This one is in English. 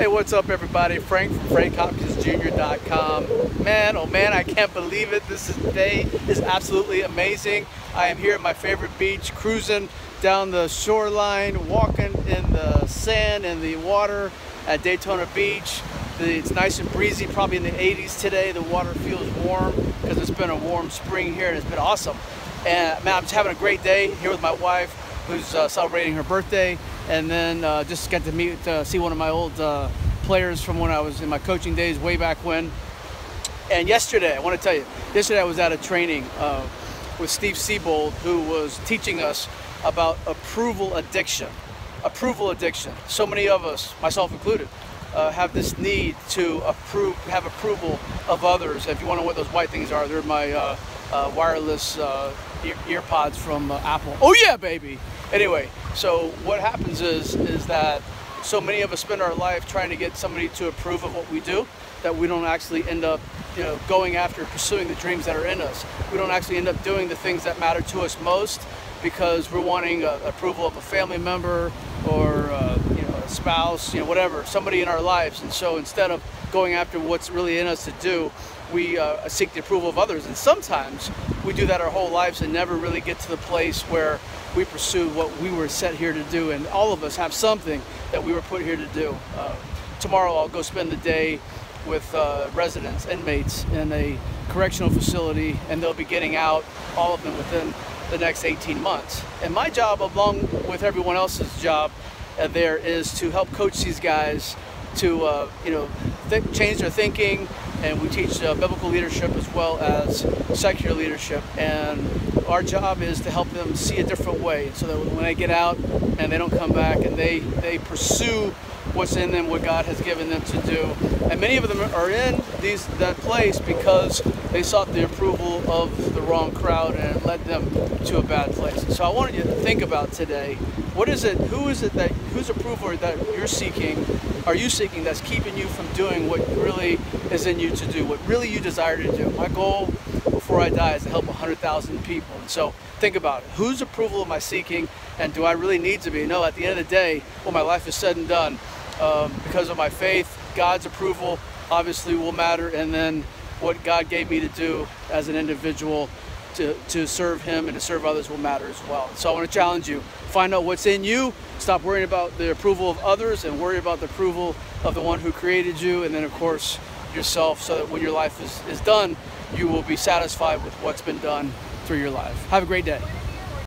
Hey, what's up, everybody? Frank from FrankHopkinsJr.com. Man, oh man, I can't believe it. This is, day is absolutely amazing. I am here at my favorite beach, cruising down the shoreline, walking in the sand and the water at Daytona Beach. It's nice and breezy, probably in the 80s today. The water feels warm because it's been a warm spring here and it's been awesome. And man, I'm just having a great day here with my wife who's uh, celebrating her birthday. And then uh, just got to meet, uh, see one of my old uh, players from when I was in my coaching days way back when. And yesterday, I want to tell you, yesterday I was at a training uh, with Steve Siebold who was teaching us about approval addiction. Approval addiction. So many of us, myself included, uh, have this need to approve, have approval of others. If you want to know what those white things are, they're my uh, uh, wireless uh, ear, ear, pods from uh, Apple. Oh yeah, baby. Anyway, so what happens is is that so many of us spend our life trying to get somebody to approve of what we do that we don't actually end up you know going after pursuing the dreams that are in us. We don't actually end up doing the things that matter to us most because we're wanting uh, approval of a family member or uh, you know a spouse you know whatever somebody in our lives. And so instead of going after what's really in us to do we uh, seek the approval of others. And sometimes we do that our whole lives and never really get to the place where we pursue what we were set here to do. And all of us have something that we were put here to do. Uh, tomorrow I'll go spend the day with uh, residents inmates in a correctional facility and they'll be getting out all of them within the next 18 months. And my job, along with everyone else's job uh, there, is to help coach these guys to, uh, you know, change their thinking. And we teach uh, biblical leadership as well as secular leadership. And our job is to help them see a different way so that when they get out and they don't come back and they, they pursue what's in them, what God has given them to do. And many of them are in these that place because they sought the approval of the wrong crowd and it led them to a bad place. So I wanted you to think about today, what is it, who is it that, whose approval that you're seeking, are you seeking that's keeping you from doing what really is in you to do, what really you desire to do? My goal before I die is to help 100,000 people. And so think about it. Whose approval am I seeking and do I really need to be? No, at the end of the day, when my life is said and done, um, because of my faith, God's approval obviously will matter, and then what God gave me to do as an individual to, to serve Him and to serve others will matter as well. So I want to challenge you find out what's in you, stop worrying about the approval of others, and worry about the approval of the one who created you, and then, of course, yourself, so that when your life is, is done, you will be satisfied with what's been done through your life. Have a great day.